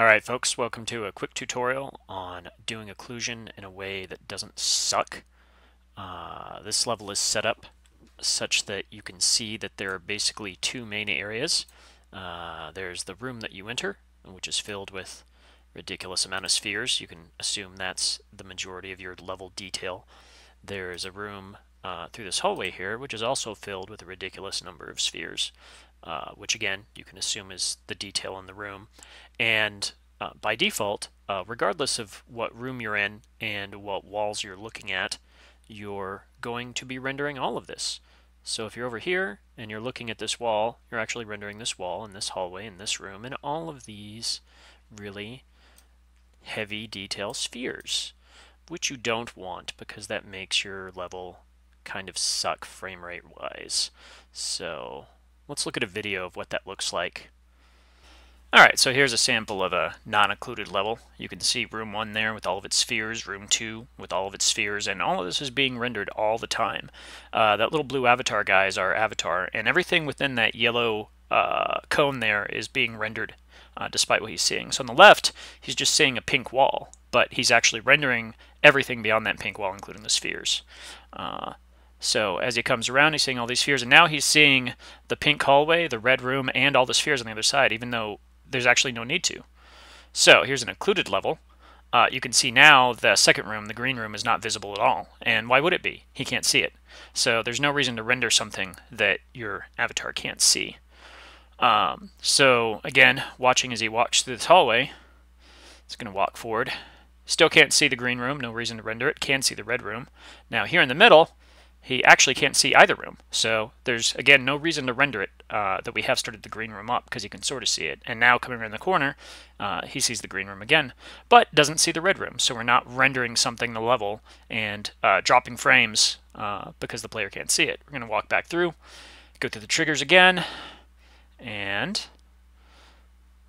Alright folks, welcome to a quick tutorial on doing occlusion in a way that doesn't suck. Uh, this level is set up such that you can see that there are basically two main areas. Uh, there's the room that you enter, which is filled with ridiculous amount of spheres. You can assume that's the majority of your level detail. There's a room uh, through this hallway here, which is also filled with a ridiculous number of spheres. Uh, which again you can assume is the detail in the room. And uh, by default, uh, regardless of what room you're in and what walls you're looking at, you're going to be rendering all of this. So if you're over here and you're looking at this wall, you're actually rendering this wall and this hallway and this room and all of these really heavy detail spheres, which you don't want because that makes your level kind of suck frame rate wise. So Let's look at a video of what that looks like. Alright, so here's a sample of a non-occluded level. You can see room 1 there with all of its spheres, room 2 with all of its spheres, and all of this is being rendered all the time. Uh, that little blue avatar guy is our avatar, and everything within that yellow uh, cone there is being rendered uh, despite what he's seeing. So on the left, he's just seeing a pink wall, but he's actually rendering everything beyond that pink wall, including the spheres. So as he comes around, he's seeing all these spheres, and now he's seeing the pink hallway, the red room, and all the spheres on the other side, even though there's actually no need to. So here's an occluded level. Uh, you can see now the second room, the green room, is not visible at all. And why would it be? He can't see it. So there's no reason to render something that your avatar can't see. Um, so again, watching as he walks through this hallway, it's going to walk forward. Still can't see the green room, no reason to render it. Can see the red room. Now here in the middle, he actually can't see either room. So there's, again, no reason to render it uh, that we have started the green room up because he can sort of see it. And now coming around the corner, uh, he sees the green room again, but doesn't see the red room. So we're not rendering something the level and uh, dropping frames uh, because the player can't see it. We're going to walk back through, go through the triggers again, and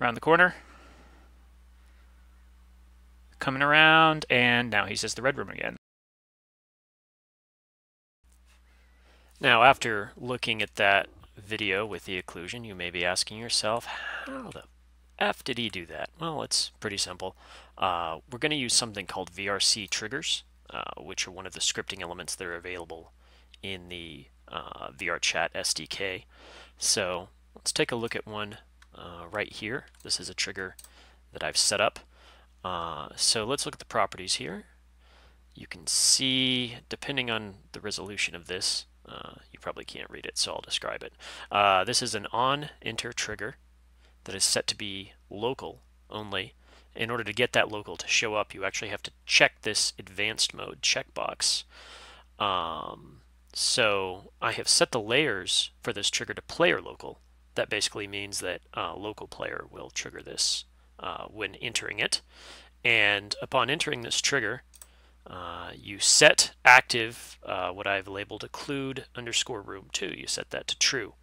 around the corner, coming around, and now he says the red room again. Now, after looking at that video with the occlusion, you may be asking yourself, how the F did he do that? Well, it's pretty simple. Uh, we're going to use something called VRC triggers, uh, which are one of the scripting elements that are available in the uh, VRChat SDK. So let's take a look at one uh, right here. This is a trigger that I've set up. Uh, so let's look at the properties here. You can see, depending on the resolution of this, uh, you probably can't read it, so I'll describe it. Uh, this is an on-enter trigger that is set to be local only. In order to get that local to show up, you actually have to check this advanced mode checkbox. Um, so I have set the layers for this trigger to player local. That basically means that uh, local player will trigger this uh, when entering it. And upon entering this trigger, uh, you set active uh, what I've labeled occlude underscore room 2. You set that to true.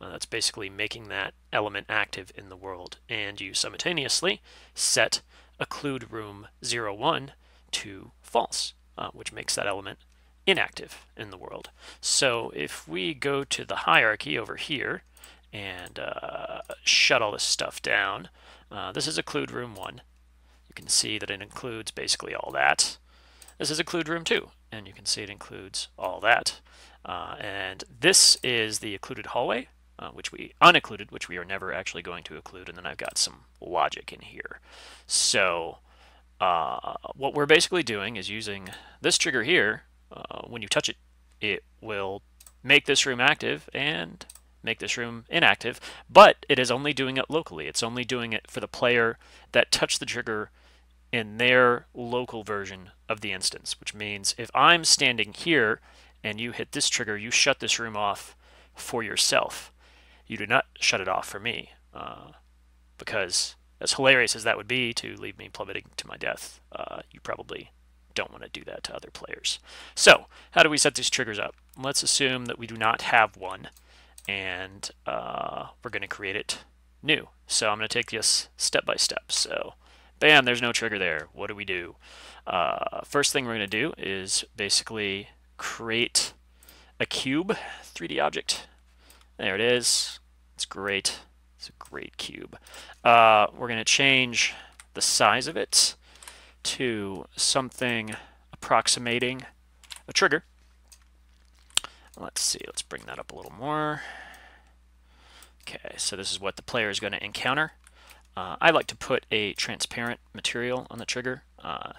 Uh, that's basically making that element active in the world. And you simultaneously set occlude room 01 to false, uh, which makes that element inactive in the world. So if we go to the hierarchy over here and uh, shut all this stuff down, uh, this is occlude room 1. You can see that it includes basically all that. This is occlude room 2, and you can see it includes all that. Uh, and this is the occluded hallway, uh, which we unoccluded, which we are never actually going to occlude, and then I've got some logic in here. So uh, what we're basically doing is using this trigger here. Uh, when you touch it, it will make this room active and make this room inactive, but it is only doing it locally. It's only doing it for the player that touched the trigger in their local version of the instance, which means if I'm standing here and you hit this trigger, you shut this room off for yourself. You do not shut it off for me, uh, because as hilarious as that would be to leave me plummeting to my death, uh, you probably don't want to do that to other players. So, how do we set these triggers up? Let's assume that we do not have one, and uh, we're going to create it new. So I'm going to take this step by step. So Bam, there's no trigger there. What do we do? Uh, first thing we're going to do is basically create a cube 3D object. There it is. It's great. It's a great cube. Uh, we're going to change the size of it to something approximating a trigger. Let's see, let's bring that up a little more. Okay, so this is what the player is going to encounter. Uh, I like to put a transparent material on the trigger uh,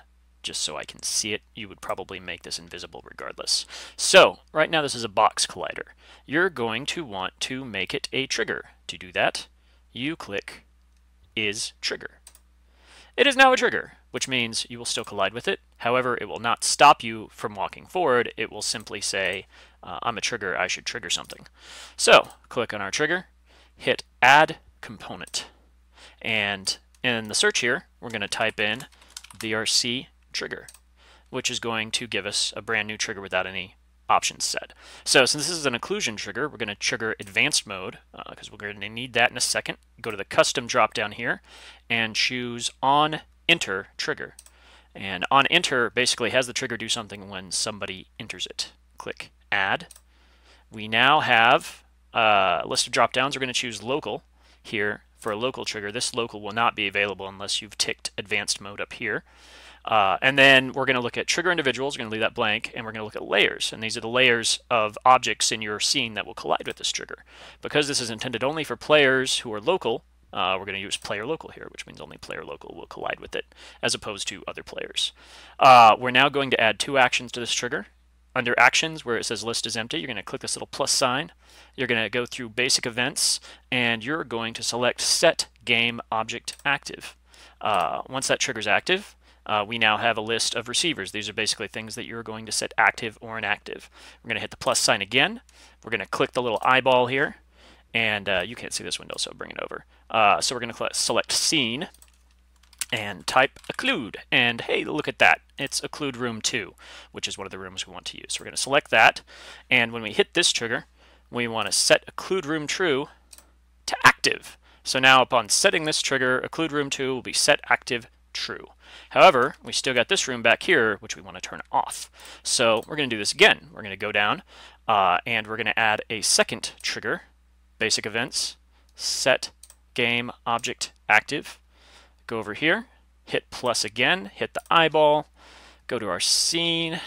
just so I can see it. You would probably make this invisible regardless. So right now this is a box collider. You're going to want to make it a trigger. To do that, you click is trigger. It is now a trigger, which means you will still collide with it. However, it will not stop you from walking forward. It will simply say, uh, I'm a trigger, I should trigger something. So click on our trigger, hit add component. And in the search here, we're going to type in VRC trigger, which is going to give us a brand new trigger without any options set. So since this is an occlusion trigger, we're going to trigger advanced mode because uh, we're going to need that in a second. Go to the custom drop down here and choose on enter trigger. And on enter basically has the trigger do something when somebody enters it. Click add. We now have uh, a list of drop downs. We're going to choose local here for a local trigger. This local will not be available unless you've ticked advanced mode up here. Uh, and then we're going to look at trigger individuals, we're going to leave that blank, and we're going to look at layers. And these are the layers of objects in your scene that will collide with this trigger. Because this is intended only for players who are local, uh, we're going to use player local here, which means only player local will collide with it, as opposed to other players. Uh, we're now going to add two actions to this trigger. Under actions, where it says list is empty, you're going to click this little plus sign. You're going to go through basic events, and you're going to select set game object active. Uh, once that triggers active, uh, we now have a list of receivers. These are basically things that you're going to set active or inactive. We're going to hit the plus sign again. We're going to click the little eyeball here. And uh, you can't see this window, so bring it over. Uh, so we're going to select scene and type occlude. And hey, look at that. It's occlude room 2, which is one of the rooms we want to use. So we're going to select that. And when we hit this trigger, we want to set occlude room true to active. So now upon setting this trigger, occlude room 2 will be set active true. However, we still got this room back here, which we want to turn off. So we're going to do this again. We're going to go down, uh, and we're going to add a second trigger, basic events, set game object active. Go over here, hit plus again, hit the eyeball, go to our scene,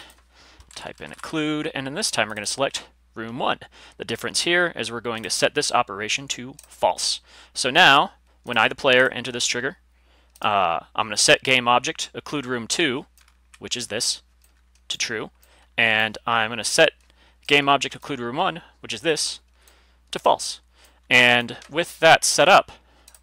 type in occlude, and then this time we're going to select room 1. The difference here is we're going to set this operation to false. So now, when I, the player, enter this trigger, uh, I'm going to set game object occlude room 2, which is this, to true. And I'm going to set game object occlude room 1, which is this, to false. And with that set up,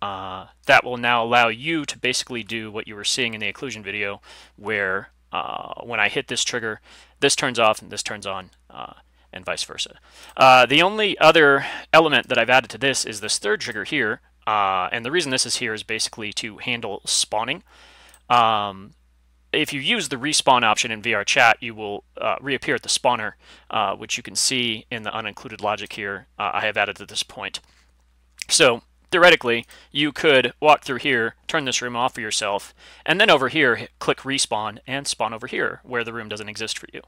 uh, that will now allow you to basically do what you were seeing in the occlusion video, where uh, when I hit this trigger, this turns off and this turns on, uh, and vice versa. Uh, the only other element that I've added to this is this third trigger here, uh, and the reason this is here is basically to handle spawning. Um, if you use the respawn option in VRChat, you will uh, reappear at the spawner, uh, which you can see in the unoccluded logic here uh, I have added at this point. So theoretically, you could walk through here, turn this room off for yourself, and then over here, click respawn and spawn over here where the room doesn't exist for you.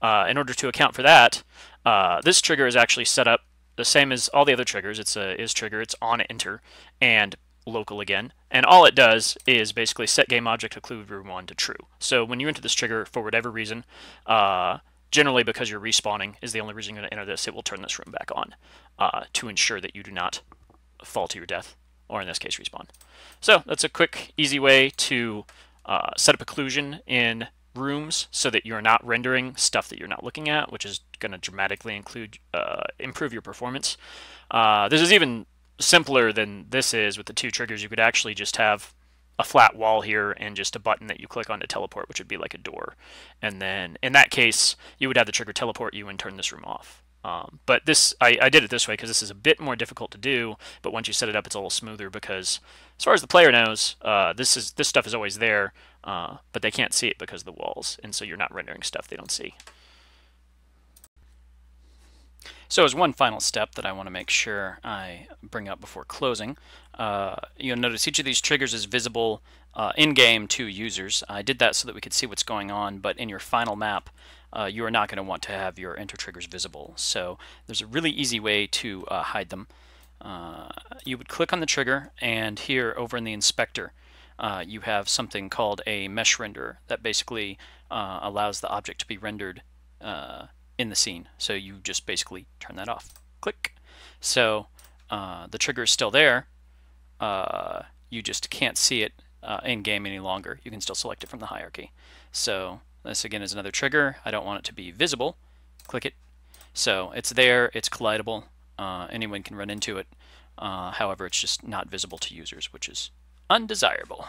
Uh, in order to account for that, uh, this trigger is actually set up the same as all the other triggers. It's a is trigger, it's on enter, and local again. And all it does is basically set game object occlude room 1 to true. So when you enter this trigger for whatever reason, uh, generally because you're respawning is the only reason you're going to enter this, it will turn this room back on uh, to ensure that you do not fall to your death, or in this case, respawn. So that's a quick, easy way to uh, set up occlusion in rooms so that you're not rendering stuff that you're not looking at, which is going to dramatically include uh, improve your performance. Uh, this is even simpler than this is with the two triggers. You could actually just have a flat wall here and just a button that you click on to teleport, which would be like a door. And then in that case, you would have the trigger teleport you and turn this room off. Um, but this, I, I, did it this way because this is a bit more difficult to do. But once you set it up, it's a little smoother because, as far as the player knows, uh, this is this stuff is always there, uh, but they can't see it because of the walls, and so you're not rendering stuff they don't see. So as one final step that I want to make sure I bring up before closing, uh, you'll notice each of these triggers is visible uh, in-game to users. I did that so that we could see what's going on, but in your final map, uh, you are not going to want to have your enter triggers visible. So there's a really easy way to uh, hide them. Uh, you would click on the trigger, and here over in the inspector, uh, you have something called a mesh render that basically uh, allows the object to be rendered uh, in the scene. So you just basically turn that off. Click. So the trigger is still there. You just can't see it in game any longer. You can still select it from the hierarchy. So this again is another trigger. I don't want it to be visible. Click it. So it's there. It's collidable. Uh, anyone can run into it. Uh, however, it's just not visible to users, which is undesirable.